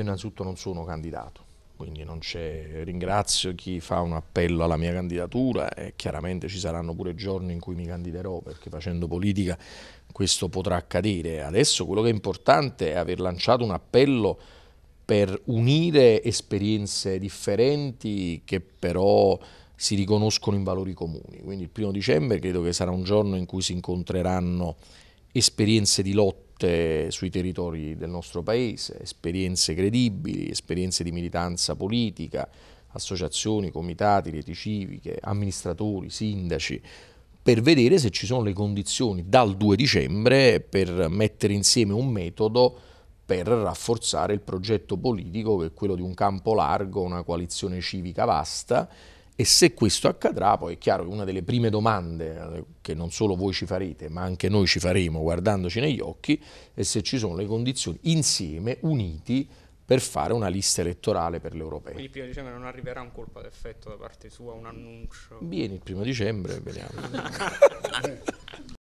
innanzitutto non sono candidato, quindi ringrazio chi fa un appello alla mia candidatura e chiaramente ci saranno pure giorni in cui mi candiderò perché facendo politica questo potrà accadere. Adesso quello che è importante è aver lanciato un appello per unire esperienze differenti che però si riconoscono in valori comuni. Quindi il primo dicembre credo che sarà un giorno in cui si incontreranno esperienze di lotte sui territori del nostro paese, esperienze credibili, esperienze di militanza politica, associazioni, comitati, reti civiche, amministratori, sindaci, per vedere se ci sono le condizioni dal 2 dicembre per mettere insieme un metodo per rafforzare il progetto politico che è quello di un campo largo, una coalizione civica vasta e se questo accadrà, poi è chiaro che una delle prime domande eh, che non solo voi ci farete, ma anche noi ci faremo guardandoci negli occhi, è se ci sono le condizioni insieme, uniti, per fare una lista elettorale per l'europeo. Quindi il primo dicembre non arriverà un colpo d'effetto da parte sua, un annuncio? Vieni il primo dicembre vediamo.